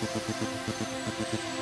どこどこどこどこどこどこ?